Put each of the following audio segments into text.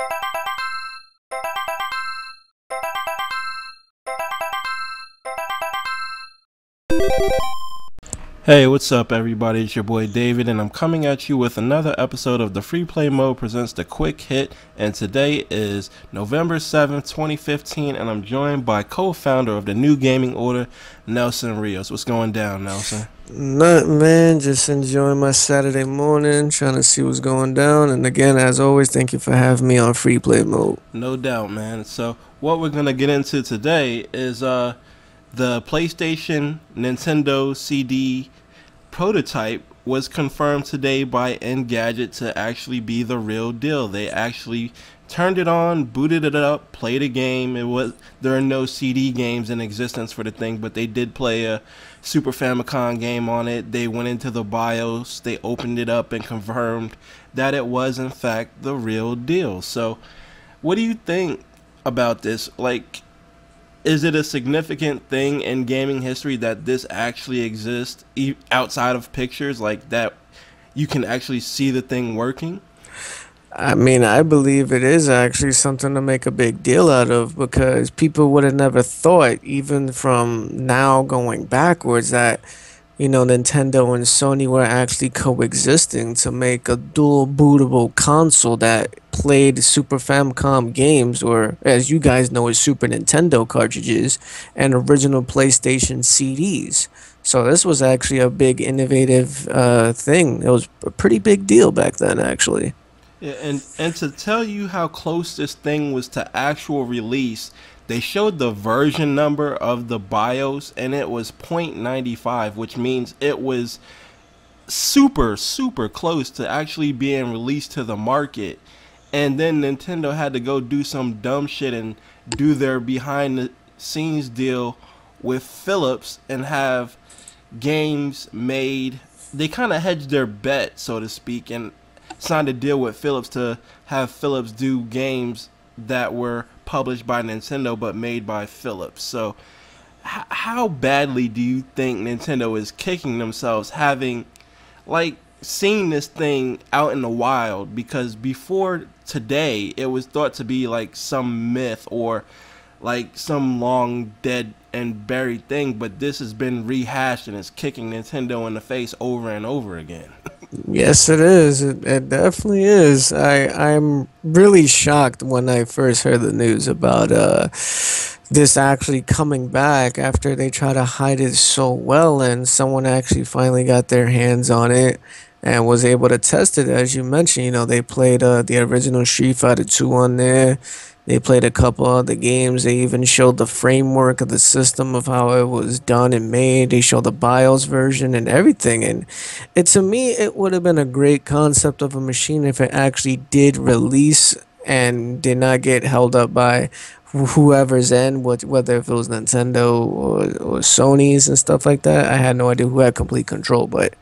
you Hey, what's up, everybody? It's your boy David, and I'm coming at you with another episode of the Free Play Mode presents the Quick Hit. And today is November 7th, 2015, and I'm joined by co founder of the New Gaming Order, Nelson Rios. What's going down, Nelson? Nothing, man. Just enjoying my Saturday morning, trying to see what's going down. And again, as always, thank you for having me on Free Play Mode. No doubt, man. So, what we're going to get into today is, uh, the PlayStation Nintendo CD prototype was confirmed today by Engadget to actually be the real deal. They actually turned it on, booted it up, played a game. It was there are no CD games in existence for the thing, but they did play a Super Famicom game on it. They went into the BIOS, they opened it up and confirmed that it was in fact the real deal. So, what do you think about this? Like is it a significant thing in gaming history that this actually exists e- outside of pictures like that you can actually see the thing working? I mean, I believe it is actually something to make a big deal out of because people would have never thought, even from now going backwards, that you know, Nintendo and Sony were actually coexisting to make a dual bootable console that played Super Famicom games, or as you guys know, as Super Nintendo cartridges and original PlayStation CDs. So this was actually a big innovative uh, thing. It was a pretty big deal back then, actually. Yeah, and and to tell you how close this thing was to actual release, they showed the version number of the BIOS and it was 0.95, which means it was super, super close to actually being released to the market. And then Nintendo had to go do some dumb shit and do their behind the scenes deal with Philips and have games made. They kind of hedged their bet, so to speak, and signed a deal with Philips to have Philips do games that were published by Nintendo but made by Philips. So, how badly do you think Nintendo is kicking themselves having, like, seen this thing out in the wild? Because before today, it was thought to be like some myth or like some long dead and buried thing, but this has been rehashed and it's kicking Nintendo in the face over and over again. Yes, it is. It, it definitely is. I I'm really shocked when I first heard the news about uh this actually coming back after they try to hide it so well, and someone actually finally got their hands on it and was able to test it. As you mentioned, you know they played uh the original Street Fighter Two on there. They played a couple other games. They even showed the framework of the system of how it was done and made. They showed the BIOS version and everything. And it to me, it would have been a great concept of a machine if it actually did release and did not get held up by whoever's in, whether if it was Nintendo or, or Sony's and stuff like that. I had no idea who had complete control, but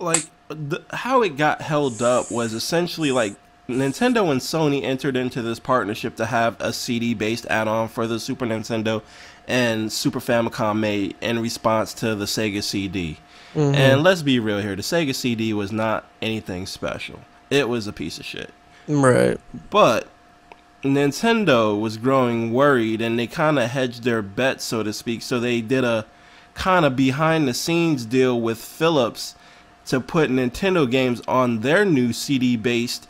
like the, how it got held up was essentially like Nintendo and Sony entered into this partnership to have a CD based add on for the Super Nintendo and Super Famicom made in response to the Sega CD. Mm-hmm. And let's be real here the Sega CD was not anything special, it was a piece of shit. Right. But Nintendo was growing worried and they kind of hedged their bet, so to speak. So they did a kind of behind the scenes deal with Philips to put Nintendo games on their new CD based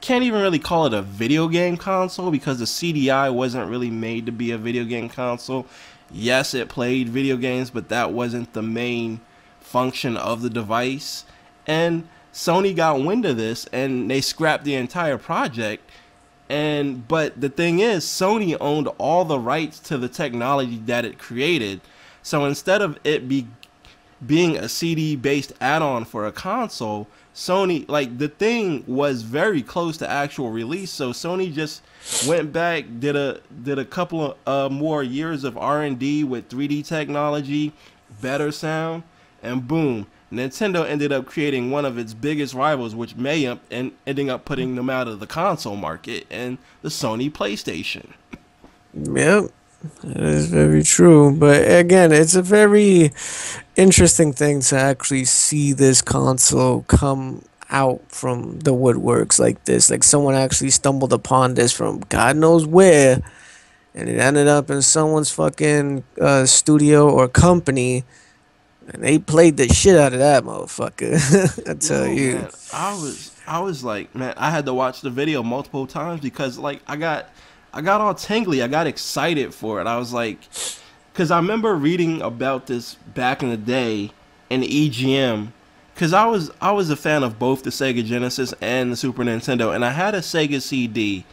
can't even really call it a video game console because the CDI wasn't really made to be a video game console. Yes, it played video games, but that wasn't the main function of the device. And Sony got wind of this and they scrapped the entire project. And but the thing is, Sony owned all the rights to the technology that it created. So instead of it be being a CD based add-on for a console, Sony like the thing was very close to actual release, so Sony just went back did a did a couple of uh, more years of R and D with 3D technology, better sound, and boom, Nintendo ended up creating one of its biggest rivals, which may up and ending up putting them out of the console market and the Sony PlayStation. Yep, that is very true. But again, it's a very interesting thing to actually see this console come out from the woodworks like this. Like someone actually stumbled upon this from God knows where, and it ended up in someone's fucking uh, studio or company, and they played the shit out of that motherfucker. I tell Yo, you. man, I was I was like, man, I had to watch the video multiple times because like I got I got all tingly. I got excited for it. I was like, because I remember reading about this back in the day in EGM. Because I was I was a fan of both the Sega Genesis and the Super Nintendo, and I had a Sega CD,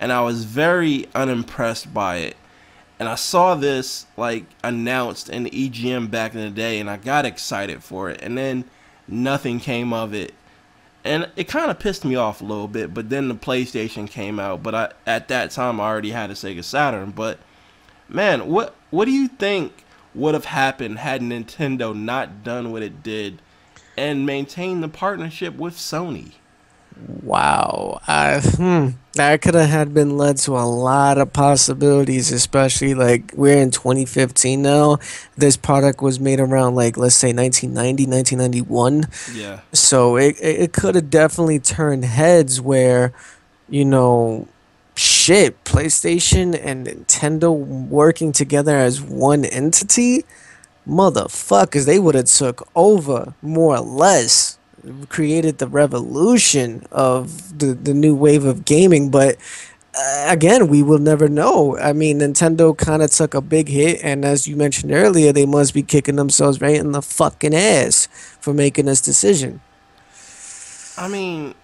and I was very unimpressed by it. And I saw this like announced in EGM back in the day, and I got excited for it. And then nothing came of it and it kind of pissed me off a little bit. But then the PlayStation came out, but I at that time I already had a Sega Saturn. But man, what what do you think would have happened had Nintendo not done what it did and maintained the partnership with Sony? Wow. I, hmm, that could have had been led to a lot of possibilities, especially like we're in 2015 now. This product was made around like, let's say 1990, 1991. Yeah, So it, it, it could have definitely turned heads where, you know, shit, PlayStation and Nintendo working together as one entity, motherfuckers, they would have took over more or less, created the revolution of the the new wave of gaming. But uh, again, we will never know. I mean, Nintendo kind of took a big hit, and as you mentioned earlier, they must be kicking themselves right in the fucking ass for making this decision. I mean,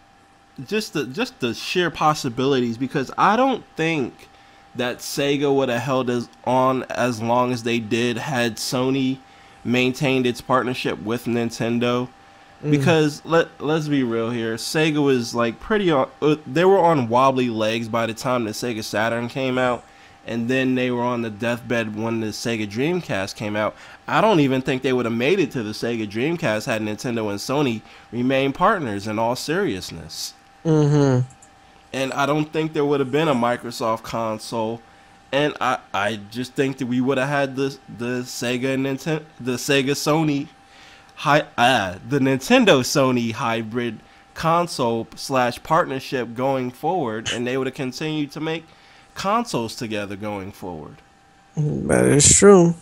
just the just the sheer possibilities because I don't think that Sega would have held us on as long as they did had Sony maintained its partnership with Nintendo. Because let let's be real here, Sega was like pretty on. Uh, they were on wobbly legs by the time the Sega Saturn came out, and then they were on the deathbed when the Sega Dreamcast came out. I don't even think they would have made it to the Sega Dreamcast had Nintendo and Sony remained partners. In all seriousness, Mm-hmm. and I don't think there would have been a Microsoft console. And I, I just think that we would have had the the Sega and Nintendo, the Sega Sony, hi, ah, the Nintendo Sony hybrid console slash partnership going forward, and they would have continued to make consoles together going forward. That is true.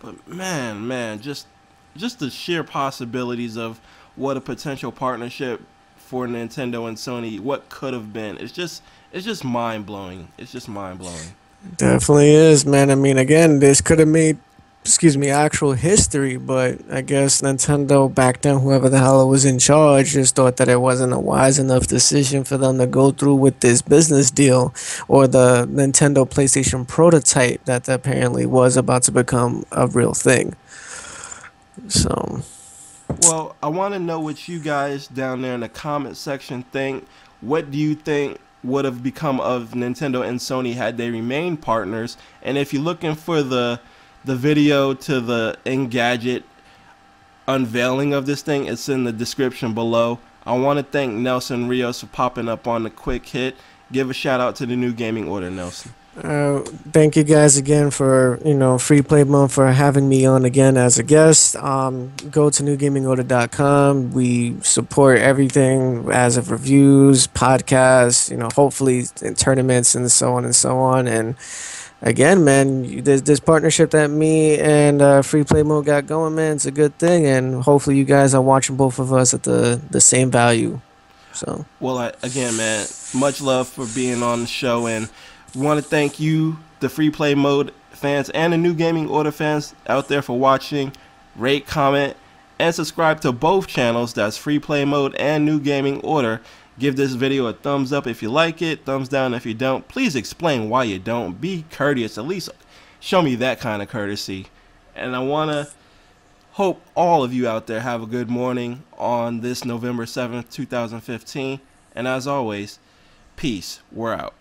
But man, man, just just the sheer possibilities of what a potential partnership for Nintendo and Sony, what could have been. It's just it's just mind blowing. It's just mind blowing. Definitely is, man. I mean, again, this could have made, excuse me, actual history, but I guess Nintendo back then, whoever the hell was in charge, just thought that it wasn't a wise enough decision for them to go through with this business deal or the Nintendo PlayStation prototype that apparently was about to become a real thing. So, Well, I want to know what you guys down there in the comment section think. What do you think would have become of Nintendo and Sony had they remained partners? And if you're looking for the the video to the Engadget unveiling of this thing, it's in the description below. I want to thank Nelson Rios for popping up on the quick hit. Give a shout out to the new gaming order, Nelson. Uh, thank you guys again for you know free play mode for having me on again as a guest. Um, go to newgamingorder.com. We support everything as of reviews, podcasts, you know, hopefully tournaments and so on and so on. And again, man, this this partnership that me and uh, free play mode got going, man, it's a good thing. And hopefully you guys are watching both of us at the the same value. So. Well, I, again, man, much love for being on the show, and want to thank you, the free play mode fans, and the new gaming order fans out there for watching. Rate, comment, and subscribe to both channels. That's free play mode and new gaming order. Give this video a thumbs up if you like it, thumbs down if you don't. Please explain why you don't. Be courteous. At least show me that kind of courtesy. And I want to hope all of you out there have a good morning on this November 7th, 2015. And as always, peace. We're out.